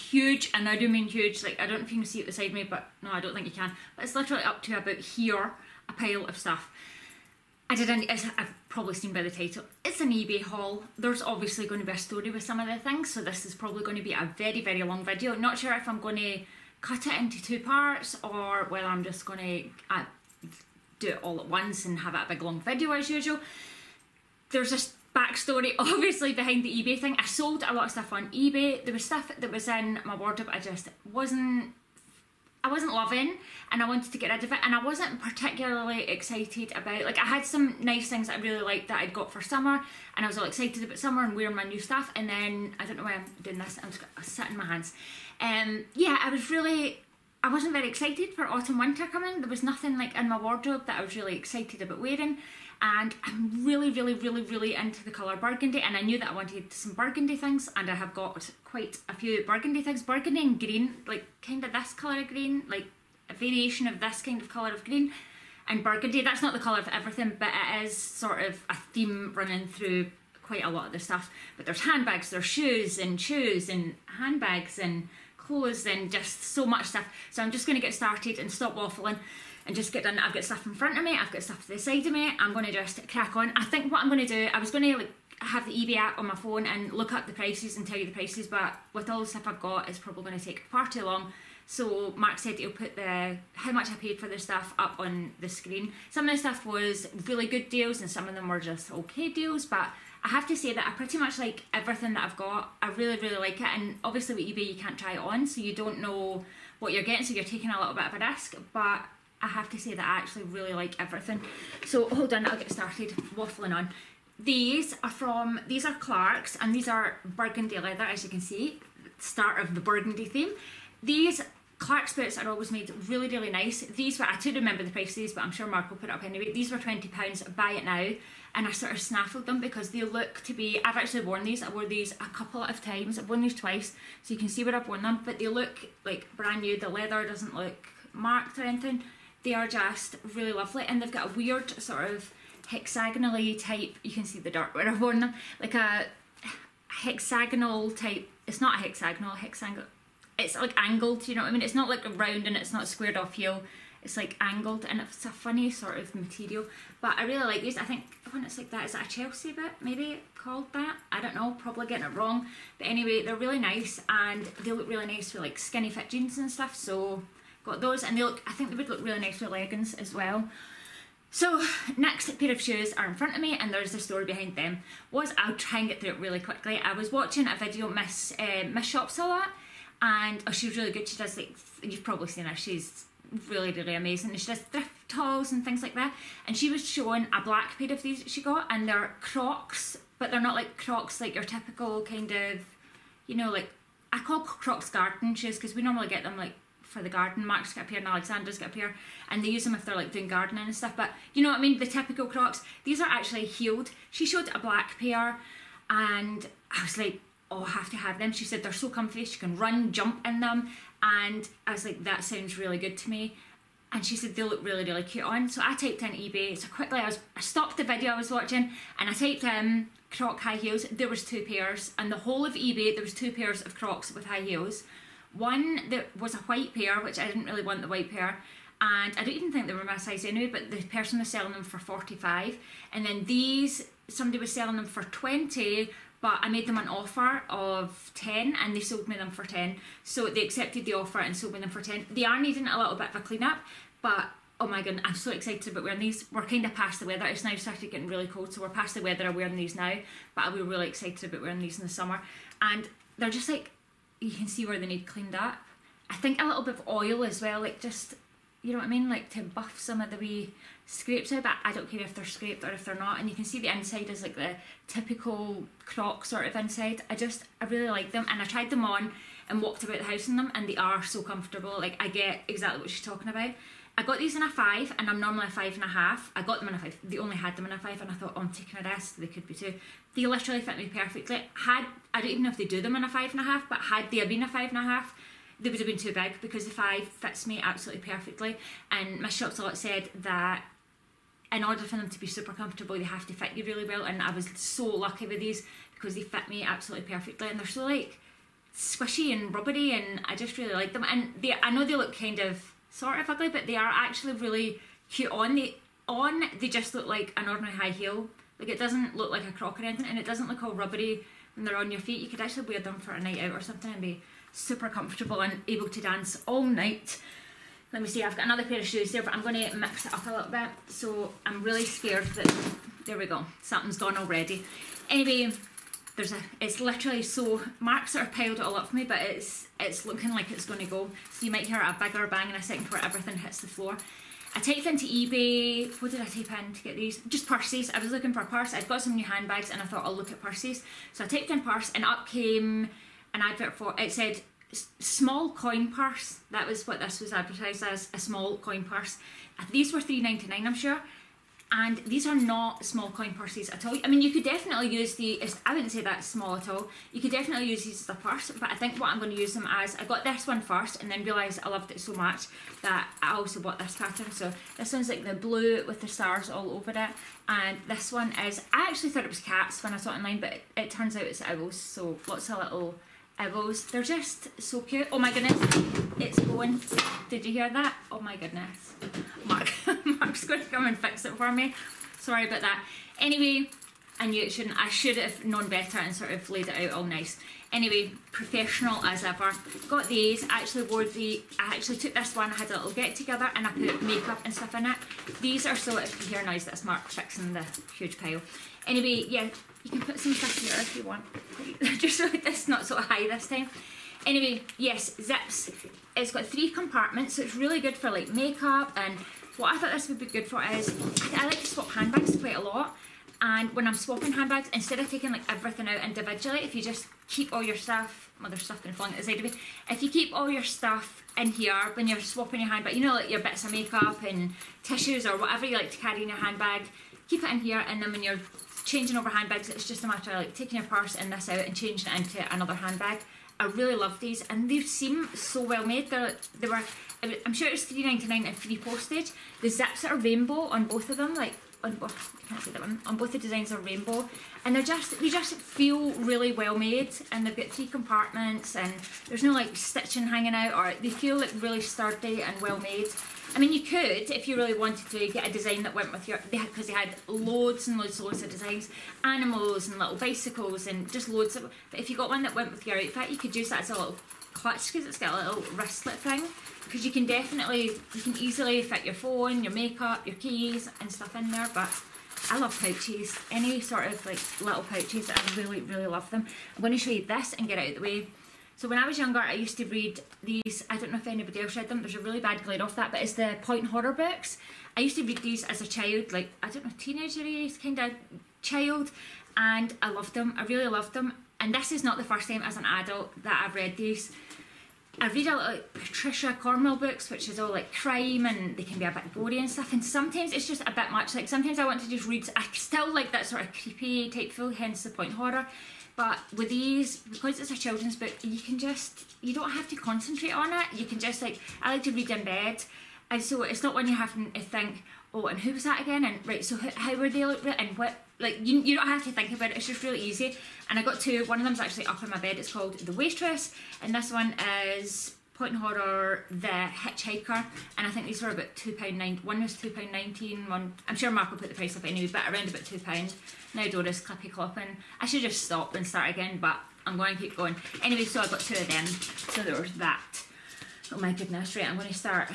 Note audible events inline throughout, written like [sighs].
huge, and I do mean huge. Like I don't know if you can see it beside me, but no, I don't think you can. But it's literally up to about here, a pile of stuff. I did an, as I've probably seen by the title, it's an eBay haul. There's obviously going to be a story with some of the things, so this is probably going to be a very, very long video. Not sure if I'm going to cut it into two parts or whether I'm just going to uh, do it all at once and have a big long video as usual. There's this backstory [laughs] obviously behind the eBay thing. I sold a lot of stuff on eBay. There was stuff that was in my wardrobe I just wasn't I wasn't loving and I wanted to get rid of it and I wasn't particularly excited about like I had some nice things that I really liked that I'd got for summer and I was all excited about summer and wearing my new stuff and then I don't know why I'm doing this I'm just sitting in my hands um yeah I was really I wasn't very excited for autumn winter coming there was nothing like in my wardrobe that I was really excited about wearing and I'm really, really, really, really into the colour burgundy and I knew that I wanted some burgundy things and I have got quite a few burgundy things. Burgundy and green, like kind of this colour of green, like a variation of this kind of colour of green. And burgundy, that's not the colour of everything, but it is sort of a theme running through quite a lot of the stuff. But there's handbags, there's shoes and shoes and handbags and clothes and just so much stuff. So I'm just going to get started and stop waffling and just get done. I've got stuff in front of me, I've got stuff to the side of me. I'm going to just crack on. I think what I'm going to do, I was going to like have the eBay app on my phone and look up the prices and tell you the prices, but with all the stuff I've got, it's probably going to take far too long. So Mark said he'll put the how much I paid for the stuff up on the screen. Some of the stuff was really good deals and some of them were just okay deals, but I have to say that I pretty much like everything that I've got. I really, really like it. And obviously with eBay you can't try it on, so you don't know what you're getting, so you're taking a little bit of a risk. But I have to say that I actually really like everything. So hold on, I'll get started waffling on. These are from, these are Clark's and these are burgundy leather as you can see, start of the burgundy theme. These Clark's boots are always made really, really nice. These were, I do remember the price of these, but I'm sure Mark will put it up anyway. These were £20, buy it now. And I sort of snaffled them because they look to be, I've actually worn these, I wore these a couple of times. I've worn these twice, so you can see where I've worn them, but they look like brand new. The leather doesn't look marked or anything. They are just really lovely and they've got a weird sort of hexagonally type, you can see the dirt where I've worn them, like a hexagonal type, it's not a hexagonal, hexagonal, it's like angled, you know what I mean? It's not like a round and it's not squared off heel, it's like angled and it's a funny sort of material. But I really like these. I think when it's like that, is it a Chelsea bit maybe called that? I don't know, probably getting it wrong. But anyway, they're really nice and they look really nice with like skinny fit jeans and stuff. So got those and they look I think they would look really nice with leggings as well. So next pair of shoes are in front of me and there's the story behind them. Was I'll try and get through it really quickly. I was watching a video Miss uh, Miss Shops a lot and oh she's really good. She does like you've probably seen her. She's really really amazing. She does thrift hauls and things like that. And she was showing a black pair of these that she got and they're crocs but they're not like crocs like your typical kind of you know like I call crocs garden shoes because we normally get them like for the garden. Mark's got a pair and Alexandra's got a pair, and they use them if they're like doing gardening and stuff. But you know what I mean? The typical Crocs. These are actually heeled. She showed a black pair, and I was like, oh, I have to have them. She said they're so comfy. She can run, jump in them, and I was like, that sounds really good to me. And she said they look really, really cute on. So I typed in eBay. So quickly, I was I stopped the video I was watching, and I typed in Croc high heels. There was two pairs, and the whole of eBay there was two pairs of Crocs with high heels. One that was a white pair, which I didn't really want the white pair, and I don't even think they were my size anyway, but the person was selling them for 45. And then these, somebody was selling them for 20, but I made them an offer of 10 and they sold me them for 10. So they accepted the offer and sold me them for 10. They are needing a little bit of a clean up, but oh my god, I'm so excited about wearing these. We're kind of past the weather. It's now started getting really cold, so we're past the weather of wearing these now. But I'll be really excited about wearing these in the summer. And they're just like you can see where they need cleaned up. I think a little bit of oil as well, like just, you know what I mean, like to buff some of the wee scrapes out, but I don't care if they're scraped or if they're not. And you can see the inside is like the typical croc sort of inside. I just, I really like them and I tried them on and walked about the house in them and they are so comfortable. Like I get exactly what she's talking about. I got these in a five and I'm normally a five and a half. I got them in a five. They only had them in a five and I thought, oh, I'm taking a risk. They could be two. They literally fit me perfectly. Had I don't even know if they do them in a five and a half, but had they been a five and a half, they would have been too big because the five fits me absolutely perfectly. And my shops a lot said that in order for them to be super comfortable, they have to fit you really well. And I was so lucky with these because they fit me absolutely perfectly. And they're so like squishy and rubbery, and I just really like them. And they, I know they look kind of sort of ugly, but they are actually really cute on. They on they just look like an ordinary high heel. Like it doesn't look like a croc or anything, and it doesn't look all rubbery when they're on your feet. You could actually wear them for a night out or something and be super comfortable and able to dance all night. Let me see, I've got another pair of shoes there, but I'm going to mix it up a little bit. So I'm really scared that, there we go, something's gone already. Anyway, there's a, it's literally so, marks are piled all up for me, but it's it's looking like it's going to go. So you might hear a bigger bang in a second before everything hits the floor. I typed into eBay, what did I type in to get these? Just purses. I was looking for a purse. I'd got some new handbags and I thought I'll look at purses. So I typed in purse and up came an advert for, it said small coin purse. That was what this was advertised as, a small coin purse. Uh, these were three ninety nine, I'm sure and these are not small coin purses at all. I mean, you could definitely use the, I wouldn't say that's small at all, you could definitely use these as a purse, but I think what I'm going to use them as, I got this one first and then realised I loved it so much that I also bought this pattern. So this one's like the blue with the stars all over it, and this one is, I actually thought it was cats when I saw it online, but it, it turns out it's owls, so lots of little They're just so cute. Oh my goodness, it's going. Did you hear that? Oh my goodness. Mark, [laughs] Mark's going to come and fix it for me. Sorry about that. Anyway, I knew it shouldn't. I should have known better and sort of laid it out all nice. Anyway, professional as ever. Got these. Actually wore the. I actually took this one. I had a little get together and I put makeup and stuff in it. These are so. If you hear noise, that's Mark fixing the huge pile. Anyway, yeah, you can put some stuff here if you want. [laughs] Just so it's not so high this time. Anyway, yes, zips. It's got three compartments, so it's really good for like makeup and what I thought this would be good for is I, I like to swap handbags quite a lot. And when I'm swapping handbags, instead of taking like everything out individually, if you just keep all your stuff, well stuff been falling at the side of me, if you keep all your stuff in here when you're swapping your handbag, you know like your bits of makeup and tissues or whatever you like to carry in your handbag, keep it in here and then when you're changing over handbags, it's just a matter of like taking your purse and this out and changing it into another handbag. I really love these and they seem so well made. They're, they were, I'm sure it was three ninety nine and free postage. The zips are rainbow on both of them, like on both, can't see that one, on both the designs are rainbow. And they're just, they just feel really well made. And they've got three compartments and there's no like stitching hanging out or they feel like really sturdy and well made. I mean, you could, if you really wanted to, get a design that went with your, because they, they, had loads and loads and loads of designs, animals and little bicycles and just loads of, but if you got one that went with your outfit, you could use that as a little clutch because it's got a little wristlet thing, because you can definitely, you can easily fit your phone, your makeup, your keys and stuff in there, but I love pouches, any sort of like little pouches, I really, really love them. I'm going to show you this and get out of the way. So when I was younger, I used to read these, I don't know if anybody else read them, there's a really bad glare off that, but it's the point horror books. I used to read these as a child, like, I don't know, teenager kind of child, and I loved them, I really loved them. And this is not the first time as an adult that I've read these. I read a lot of Patricia Cornwell books, which is all like crime and they can be a bit gory and stuff. And sometimes it's just a bit much. Like sometimes I want to just read, I still like that sort of creepy type feel, hence the point horror. But with these, because it's a children's book, you can just, you don't have to concentrate on it. You can just like, I like to read in bed. And so it's not when you're having to think, oh, and who was that again? And right, so how, were they look and what, like, you, you don't have to think about it. It's just really easy. And I got two. One of them's actually up in my bed. It's called The Waitress. And this one is Point Horror, The Hitchhiker, and I think these were about £2.9. One was £2.19, one, I'm sure Mark will put the price up anyway, but around about £2. Now Dora's clippy clopping. I should just stop and start again, but I'm going to keep going. Anyway, so I got two of them, so there was that. Oh my goodness, right, I'm going to start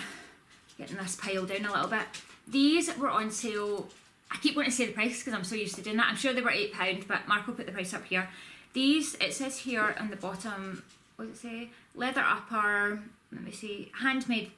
getting this pile down a little bit. These were on sale, I keep wanting to say the price because I'm so used to doing that. I'm sure they were £8, but will put the price up here. These, it says here on the bottom, what does it say? Leather upper, let me see, handmade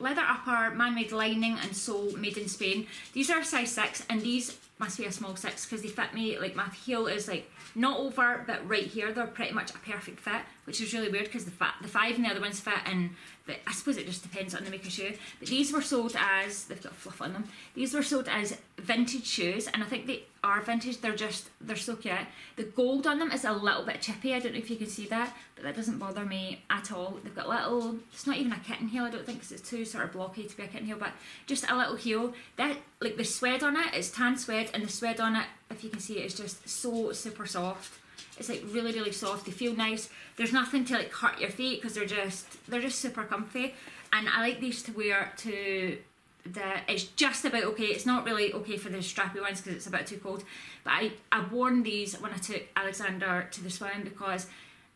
leather upper, man-made lining and sole made in Spain. These are size 6 and these must be a small 6 because they fit me, like my heel is like not over but right here. They're pretty much a perfect fit which is really weird because the, the 5 and the other ones fit and the, I suppose it just depends on the maker shoe. But these were sold as, they've got fluff on them, these were sold as vintage shoes and I think they are vintage, they're just, they're so cute. The gold on them is a little bit chippy, I don't know if you can see that, but that doesn't bother me at all. They've got little, it's not even a kitten heel I don't think because it's too sort of blocky to be a kitten heel, but just a little heel. That, like the suede on it, it's tan suede and the suede on it, if you can see it, is just so super soft. It's like really, really soft. They feel nice. There's nothing to like hurt your feet because they're just they're just super comfy. And I like these to wear to the. It's just about okay. It's not really okay for the strappy ones because it's a bit too cold. But I I worn these when I took Alexander to the swimming because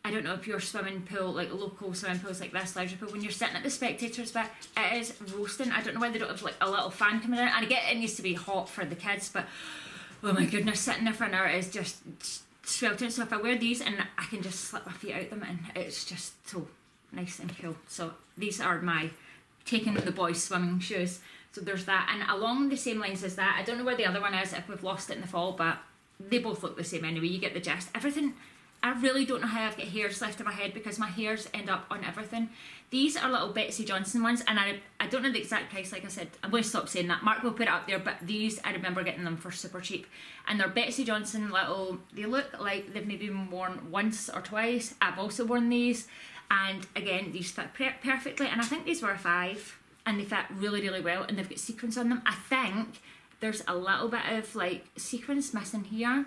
I don't know if your swimming pool, like local swimming pools like this leisure pool, when you're sitting at the spectators bit, it is roasting. I don't know why they don't have like a little fan coming in. And I get it needs to be hot for the kids, but oh my goodness, sitting there for an hour is just sweltering. So if I wear these and I can just slip my feet out them and it's just so nice and cool. So these are my taking the boys swimming shoes. So there's that. And along the same lines as that, I don't know where the other one is if we've lost it in the fall, but they both look the same anyway. You get the gist. Everything I really don't know how I've got hairs left in my head because my hairs end up on everything. These are little Betsey Johnson ones, and I I don't know the exact price. Like I said, I'm going to stop saying that. Mark will put it up there, but these I remember getting them for super cheap, and they're Betsey Johnson little. They look like they've maybe been worn once or twice. I've also worn these, and again these fit perfectly. And I think these were a five, and they fit really really well, and they've got sequins on them. I think there's a little bit of like sequins missing here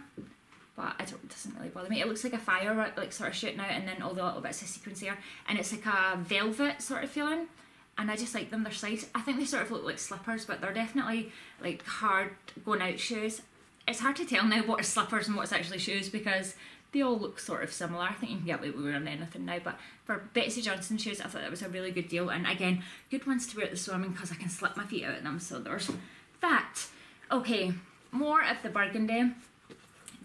but it doesn't really bother me. It looks like a fire like sort of shooting out and then all the little bits of sequins here and it's like a velvet sort of feeling and I just like them, they're slight. I think they sort of look like slippers but they're definitely like hard going out shoes. It's hard to tell now what are slippers and what's actually shoes because they all look sort of similar. I think you can get away with wearing anything now but for Betsey Johnson shoes I thought that was a really good deal and again good ones to wear at the swimming because I can slip my feet out in them so there's that. Okay, more of the burgundy.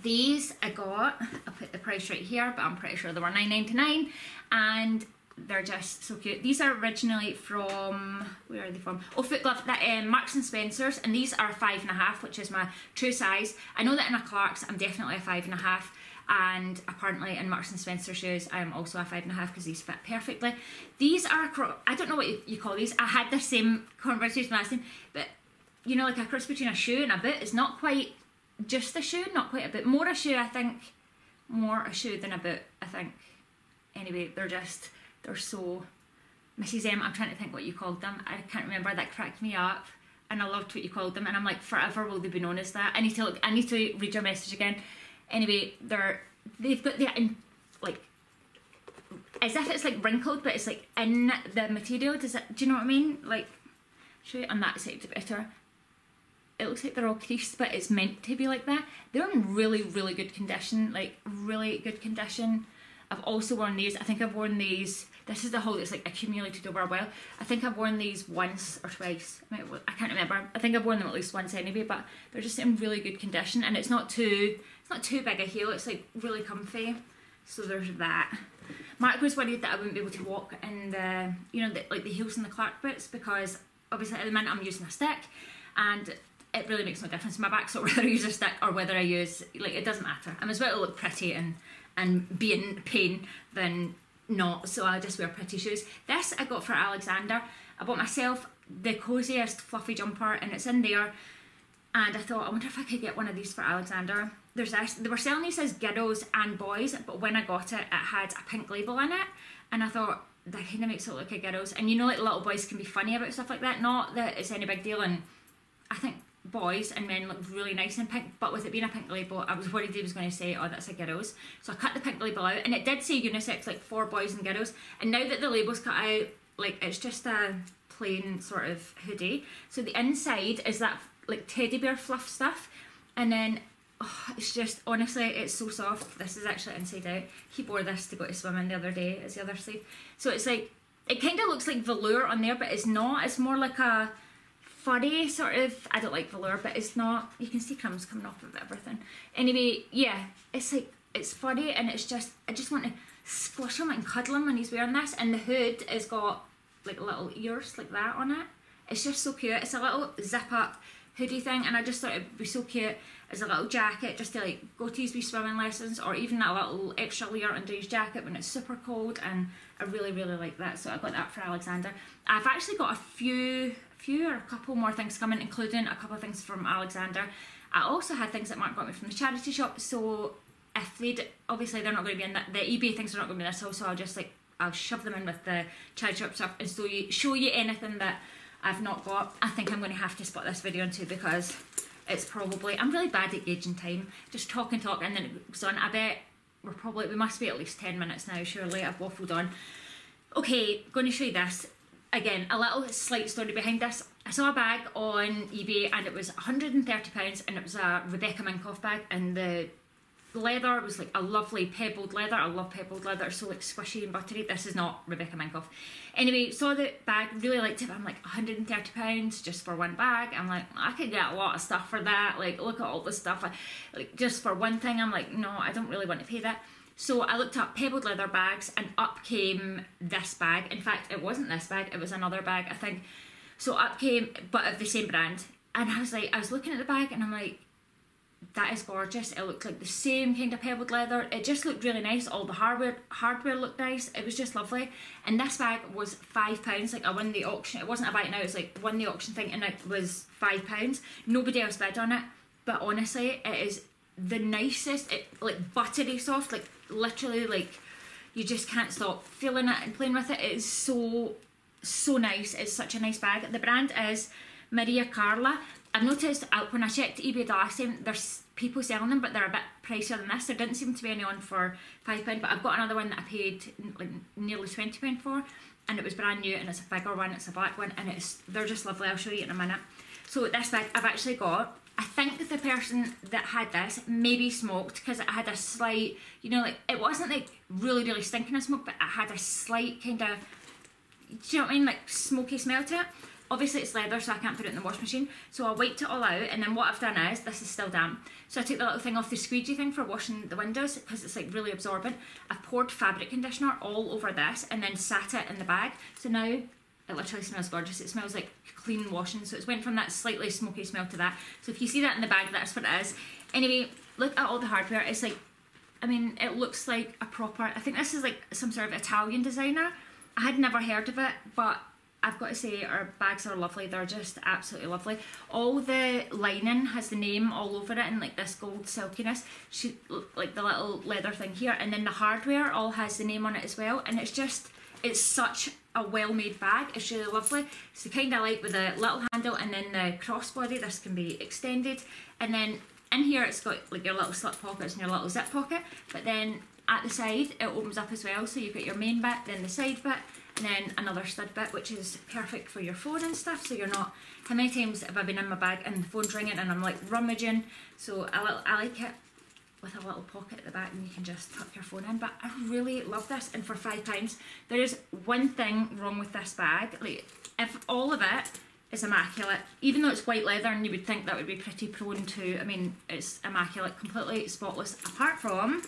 These I got, I'll put the price right here, but I'm pretty sure they were nine ninety nine, and they're just so cute. These are originally from, where are they from? Oh, Foot Glove, that, um, Marks and Spencer's, and these are five and a half, which is my true size. I know that in a Clark's, I'm definitely a five and a half, and apparently in Marks and Spencer shoes, I'm also a five and a half because these fit perfectly. These are, I don't know what you call these. I had the same conversation last time, but you know, like a cross between a shoe and a boot is not quite just a shoe, not quite a bit more a shoe, I think. More a shoe than a boot, I think. Anyway, they're just, they're so. Mrs. M, I'm trying to think what you called them. I can't remember. That cracked me up, and I loved what you called them. And I'm like, forever will they be known as that? I need to look. I need to read your message again. Anyway, they're they've got the in like as if it's like wrinkled, but it's like in the material. Does it? Do you know what I mean? Like, show you on that side better it looks like they're all creased, but it's meant to be like that. They're in really, really good condition, like really good condition. I've also worn these. I think I've worn these. This is the whole that's like accumulated over a while. I think I've worn these once or twice. I can't remember. I think I've worn them at least once anyway. But they're just in really good condition, and it's not too. It's not too big a heel. It's like really comfy. So there's that. Mark was worried that I wouldn't be able to walk in the, you know, the, like the heels and the Clark boots because obviously at the minute I'm using a stick, and it really makes no difference in my back. So whether I use a stick or whether I use like it doesn't matter. I'm as well to look pretty and and be in pain than not. So I just wear pretty shoes. This I got for Alexander. I bought myself the coziest fluffy jumper and it's in there. And I thought, I wonder if I could get one of these for Alexander. There's this, they were selling these as kiddos and boys, but when I got it, it had a pink label in it. And I thought, that kind of makes it look like girls. And you know, like little boys can be funny about stuff like that. Not that it's any big deal. And I think boys and men looked really nice in pink, but with it being a pink label, I was worried he was going to say, oh, that's a girls. So I cut the pink label out, and it did say unisex, like for boys and girls. And now that the label's cut out, like it's just a plain sort of hoodie. So the inside is that like teddy bear fluff stuff, and then oh, it's just honestly, it's so soft. This is actually inside out. He wore this to go to swimming the other day as the other sleeve. So it's like it kind of looks like velour on there, but it's not. It's more like a furry sort of I don't like velour but it's not you can see crumbs coming off of everything. Anyway yeah it's like it's furry and it's just I just want to squish him and cuddle him when he's wearing this and the hood has got like little ears like that on it. It's just so cute. It's a little zip up hoodie thing and I just thought it'd be so cute as a little jacket just to like go to his wee swimming lessons or even a little extra layer under his jacket when it's super cold and I really really like that so I got that for Alexander. I've actually got a few few or a couple more things coming, including a couple of things from Alexander. I also had things that Mark got me from the charity shop, so if they'd obviously they're not going to be in that the eBay things are not going to be in this so I'll just like I'll shove them in with the charity shop stuff and show you show you anything that I've not got. I think I'm going to have to split this video into because it's probably I'm really bad at gauging time. Just talk and talk and then it goes on. I bet we're probably we must be at least ten minutes now. Surely I've waffled on. Okay, going to show you this again. A little slight story behind this. I saw a bag on eBay and it was 130 pounds, and it was a Rebecca Minkoff bag, and the leather was like a lovely pebbled leather. I love pebbled leather, so like squishy and buttery. This is not Rebecca Minkoff. Anyway, saw the bag, really liked it. I'm like 130 pounds just for one bag. I'm like, I could get a lot of stuff for that. Like, look at all the stuff. I, like, just for one thing, I'm like, no, I don't really want to pay that. So I looked up pebbled leather bags, and up came this bag. In fact, it wasn't this bag; it was another bag, I think. So up came, but of the same brand. And I was like, I was looking at the bag, and I'm like, that is gorgeous. It looked like the same kind of pebbled leather. It just looked really nice. All the hardware hardware looked nice. It was just lovely. And this bag was five pounds. Like I won the auction. It wasn't a buy now. It was like won the auction thing, and it was five pounds. Nobody else bid on it. But honestly, it is the nicest. It like buttery soft. Like literally, like you just can't stop feeling it and playing with it. It is so so nice. It's such a nice bag. The brand is Maria Carla. I've noticed uh, when I checked eBay the last time, there's people selling them, but they're a bit pricier than this. There didn't seem to be any on for five pound, but I've got another one that I paid like nearly twenty pound for, and it was brand new, and it's a bigger one. It's a black one, and it's they're just lovely. I'll show you in a minute. So this bag I've actually got. I think that the person that had this maybe smoked because it had a slight, you know, like it wasn't like really really stinking of smoke, but it had a slight kind of, do you know what I mean, like smoky smell to it. Obviously it's leather so I can't put it in the wash machine. So I wiped it all out and then what I've done is, this is still damp. So I took the little thing off the squeegee thing for washing the windows because it's like really absorbent. I poured fabric conditioner all over this and then sat it in the bag. So now it literally smells gorgeous. It smells like clean washing. So it's went from that slightly smoky smell to that. So if you see that in the bag, that's what it is. Anyway, look at all the hardware. It's like, I mean, it looks like a proper, I think this is like some sort of Italian designer. I had never heard of it, but I've got to say our bags are lovely. They're just absolutely lovely. All the lining has the name all over it and like this gold silkiness. She like the little leather thing here, and then the hardware all has the name on it as well. And it's just it's such a well-made bag. It's really lovely. It's the kind I like with a little handle and then the crossbody. This can be extended, and then in here it's got like your little slip pockets and your little zip pocket. But then at the side it opens up as well, so you've got your main bit, then the side bit and then another stud bit which is perfect for your phone and stuff so you're not how many times have I been in my bag and the phone's ringing and I'm like rummaging so I, I like it with a little pocket at the back and you can just tuck your phone in. But I really love this and for five pounds there is one thing wrong with this bag. Like if all of it is immaculate even though it's white leather and you would think that would be pretty prone to I mean it's immaculate completely spotless apart from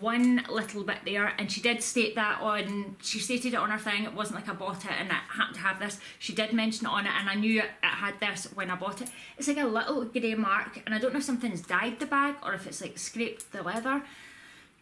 one little bit there and she did state that on she stated it on her thing it wasn't like I bought it and I happened to have this. She did mention it on it and I knew it, had this when I bought it. It's like a little grey mark and I don't know if something's dyed the bag or if it's like scraped the leather.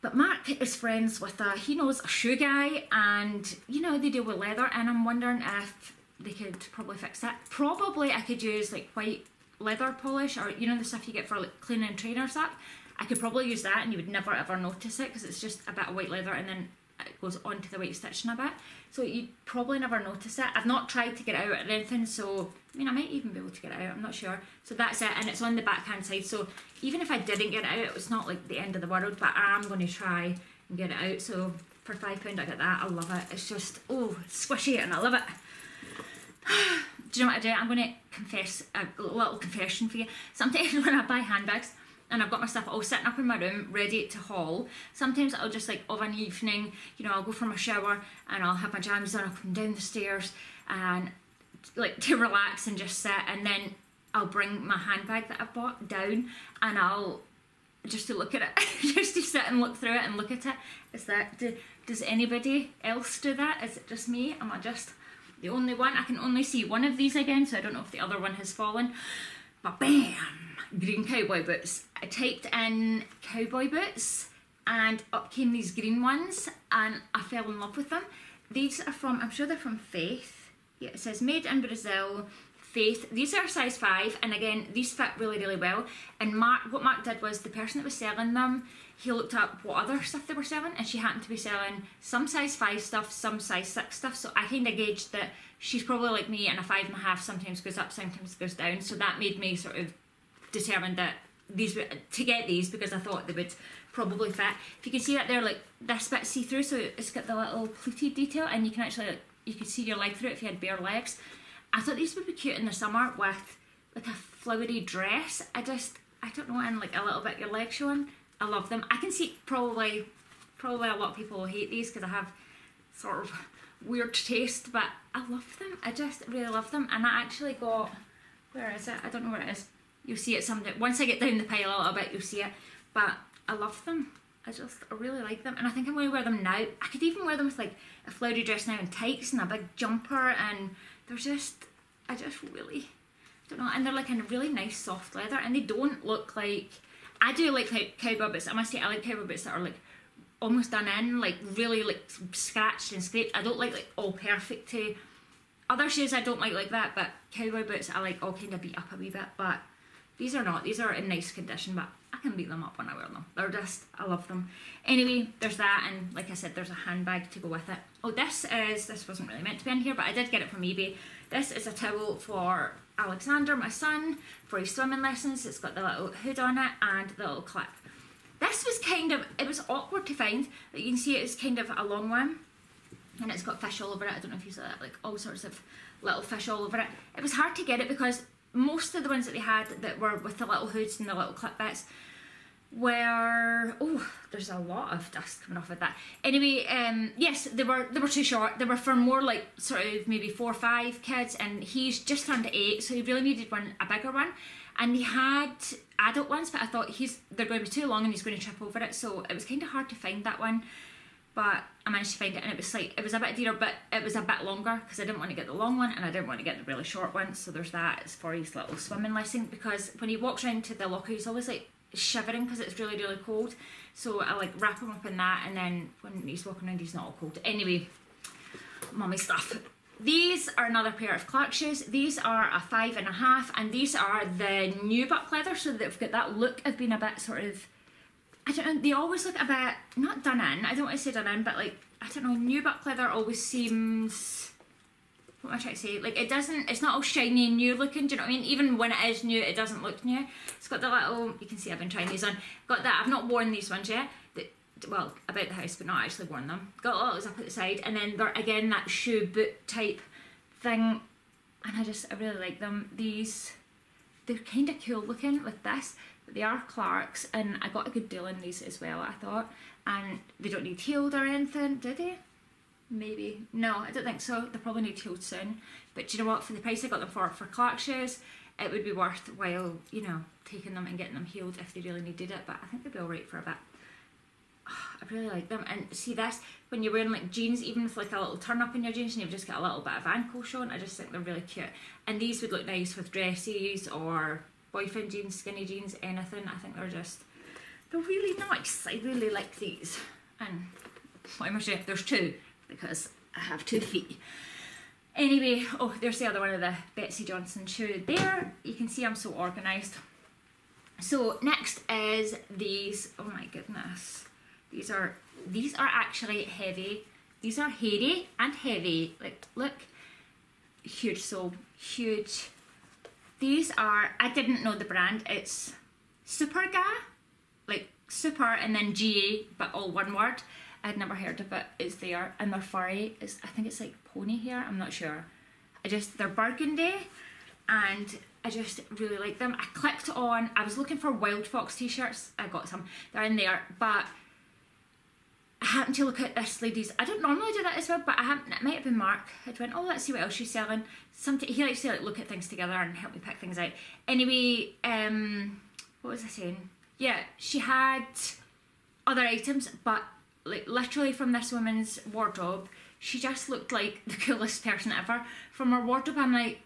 But Mark is friends with a he knows a shoe guy and you know they deal with leather and I'm wondering if they could probably fix that. Probably I could use like white leather polish or you know the stuff you get for like cleaning trainers up I could probably use that and you would never ever notice it because it's just a bit of white leather and then it goes onto the white stitching a bit. So you'd probably never notice it. I've not tried to get it out or anything, so I mean I might even be able to get it out, I'm not sure. So that's it, and it's on the backhand side. So even if I didn't get it out, it's not like the end of the world, but I am going to try and get it out. So for five pound I get that. I love it. It's just oh squishy and I love it. [sighs] do you know what I do? I'm going to confess a little confession for you. Sometimes [laughs] when I buy handbags, and I've got my stuff all sitting up in my room ready to haul. Sometimes I'll just like of an evening, you know, I'll go for my shower and I'll have my jams on, I'll come down the stairs and like [laughs] to relax and just sit and then I'll bring my handbag that I bought down and I'll just to look at it, [laughs] just to sit and look through it and look at it. Is that do, does anybody else do that? Is it just me? Am I just the only one? I can only see one of these again, so I don't know if the other one has fallen. But bam! Green cowboy boots. I typed in cowboy boots and up came these green ones and I fell in love with them. These are from, I'm sure they're from Faith. Yeah, it says made in Brazil, Faith. These are size 5 and again, these fit really, really well. And Mark, what Mark did was the person that was selling them, he looked up what other stuff they were selling and she happened to be selling some size 5 stuff, some size 6 stuff. So I kind of gauged that she's probably like me and a five and a half sometimes goes up, sometimes goes down. So that made me sort of determined that these to get these because I thought they would probably fit. If you can see that they're like this bit see through, so it's got the little pleated detail, and you can actually like, you could see your leg through it if you had bare legs. I thought these would be cute in the summer with like a flowery dress. I just I don't know, and like a little bit your leg showing. I love them. I can see probably probably a lot of people will hate these because I have sort of weird taste, but I love them. I just really love them, and I actually got where is it? I don't know where it is. You'll see it someday. Once I get down the pile a little bit, you'll see it. But I love them. I just I really like them, and I think I'm going to wear them now. I could even wear them with like a flowery dress now and tights and a big jumper, and they're just I just really I don't know, and they're like in a really nice soft leather, and they don't look like I do like like cowboy boots. I must say I like cowboy boots that are like almost done in, like really like scratched and scraped. I don't like like all perfect to other shoes I don't like like that, but cowboy boots I like all kind of beat up a wee bit. But these are not. These are in nice condition, but I can beat them up when I wear them. They're just I love them. Anyway, there's that, and like I said, there's a handbag to go with it. Oh, this is this wasn't really meant to be in here, but I did get it from eBay. This is a towel for Alexander, my son, for his swimming lessons. It's got the little hood on it and the little clip. This was kind of, it was awkward to find, but you can see it is kind of a long one. And it's got fish all over it. I don't know if you saw that, like all sorts of little fish all over it. It was hard to get it because most of the ones that they had that were with the little hoods and the little clip bits were oh there's a lot of dust coming off of that. Anyway um yes they were they were too short. They were for more like sort of maybe four or five kids and he's just turned eight so he really needed one a bigger one. And he had adult ones, but I thought he's they're going to be too long and he's going to trip over it, so it was kind of hard to find that one. But I managed to find it, and it was like it was a bit dearer, but it was a bit longer because I didn't want to get the long one and I didn't want to get the really short one. So there's that. It's for his little swimming lesson because when he walks around to the locker, he's always like shivering because it's really really cold. So I like wrap him up in that, and then when he's walking around, he's not all cold. Anyway, mummy stuff. These are another pair of Clark shoes. These are a five and a half, and these are the nubuck leather, so they've got that look of being a bit sort of, I don't know, they always look a bit, not done in, I don't want to say done in, but like, I don't know, nubuck leather always seems, what am I trying to say? Like, it doesn't, it's not all shiny and new looking, do you know what I mean? Even when it is new, it doesn't look new. It's got the little, you can see I've been trying these on, got that, I've not worn these ones yet, well, about the house, but not actually worn them. Got littles up at the side, and then they're again that shoe boot type thing, and I just I really like them. These they're kind of cool looking with this, they are Clarks, and I got a good deal on these as well. I thought, and they don't need healed or anything, do they? Maybe no, I don't think so. They probably need healed soon. But you know what? For the price I got them for for Clark shoes, it would be worthwhile, you know, taking them and getting them healed if they really needed it. But I think they'd be alright for a bit. [sighs] I really like them. And see this, when you're wearing like jeans, even with like a little turn up in your jeans and you've just got a little bit of ankle showing, I just think they're really cute. And these would look nice with dresses or boyfriend jeans, skinny jeans, anything. I think they're just, they're really nice. I really like these. And what am I saying? There's two because I have two feet. Anyway, oh, there's the other one of the Betsey Johnson shoe there. You can see I'm so organised. So next is these, oh my goodness. These are these are actually heavy. These are hairy and heavy. Like look, huge sole, huge. These are I didn't know the brand. It's Superga, like super and then G, but all one word. I'd never heard of it. It's there and they're furry. It's I think it's like pony hair. I'm not sure. I just they're burgundy, and I just really like them. I clicked on. I was looking for Wild Fox t-shirts. I got some. They're in there, but I happened to look at this lady's. I don't normally do that as well, but I happened. It might have been Mark. I went, oh, let's see what else she's selling. Something he likes to like look at things together and help me pick things out. Anyway, um, what was I saying? Yeah, she had other items, but like literally from this woman's wardrobe, she just looked like [laughs] the coolest person ever. From her wardrobe, I'm like,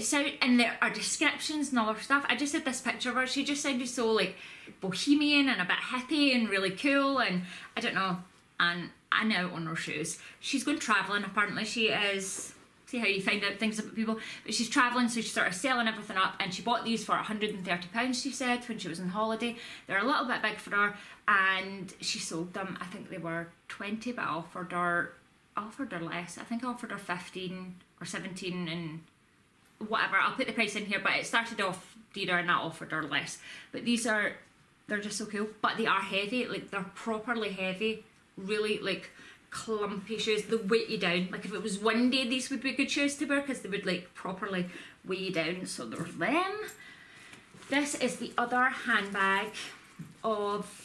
sounded, and there are descriptions and all stuff. I just had this picture of her. She just sounded so like bohemian and a bit hippie and really cool. And I don't know. And I know on her shoes. She's going travelling. Apparently, she is. See how you find out things about people. But she's travelling, so she's sort of selling everything up. And she bought these for 130 pounds. She said when she was on holiday. They're a little bit big for her, and she sold them. I think they were 20, but I offered her. Offered her less. I think I offered her 15 or 17 and whatever. I'll put the price in here, but it started off dearer and that offered are less. But these are they're just so cool. But they are heavy, like they're properly heavy, really like clumpy shoes. They weight you down. Like if it was windy, these would be good shoes to wear because they would like properly weigh you down. So there's them. This is the other handbag of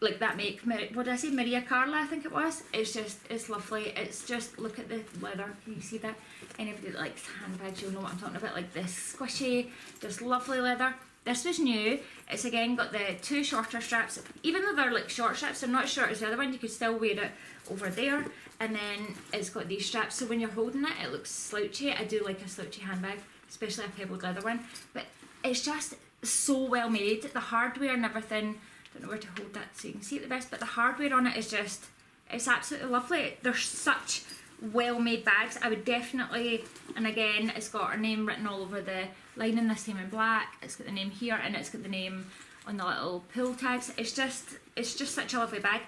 like that make what did I say? Maria Carla I think it was. It's just it's lovely. It's just look at the leather can you see that? Anybody that likes handbags you'll know what I'm talking about. Like this squishy just lovely leather. This was new. It's again got the two shorter straps. Even though they're like short straps they're not as short as the other one. You could still wear it over there. And then it's got these straps. So when you're holding it it looks slouchy. I do like a slouchy handbag especially a pebbled leather one. But it's just so well made. The hardware and everything don't know where to hold that so you can see it the best but the hardware on it is just it's absolutely lovely. They're such well made bags. I would definitely and again it's got our name written all over the lining this time in black. It's got the name here and it's got the name on the little pull tags. It's just it's just such a lovely bag.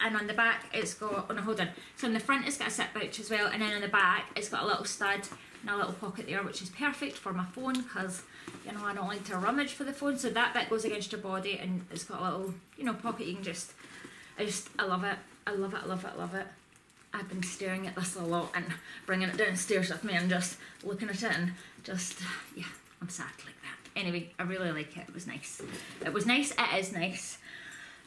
And on the back it's got oh no hold on. So on the front it's got a zip pouch as well and then on the back it's got a little stud and a little pocket there which is perfect for my phone because you know I don't like to rummage for the phone. So that bit goes against your body and it's got a little you know pocket you can just I just I love it. I love it I love it I love it. I've been staring at this a lot and bringing it downstairs with me and just looking at it and just yeah I'm sad like that. Anyway I really like it. It was nice. It was nice. It is nice.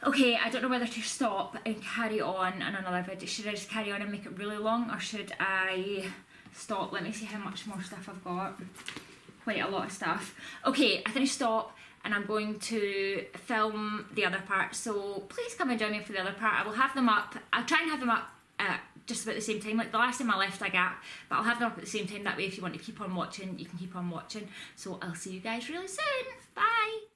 Okay, I don't know whether to stop and carry on on another video. Should I just carry on and make it really long or should I stop? Let me see how much more stuff I've got. Quite a lot of stuff. Okay, I think stop and I'm going to film the other part. So please come and join me for the other part. I will have them up. I'll try and have them up at just about the same time. Like the last time I left a gap, but I'll have them up at the same time. That way if you want to keep on watching, you can keep on watching. So I'll see you guys really soon. Bye.